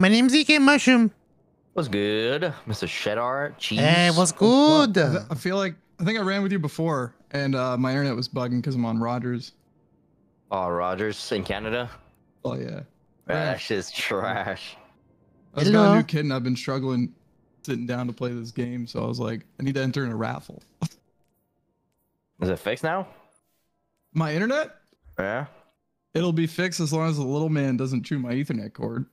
My name's ZKMushroom. What's good, Mr. Cheddar Cheese? Hey, what's oh, good? I I feel like I think I ran with you before, and uh, my internet was bugging because I'm on Rogers. Oh, Rogers in Canada. Oh yeah. Trash is trash. I was got a new kid and I've been struggling sitting down to play this game, so I was like, I need to enter in a raffle. Is it fixed now? My internet? Yeah. It'll be fixed as long as the little man doesn't chew my Ethernet cord.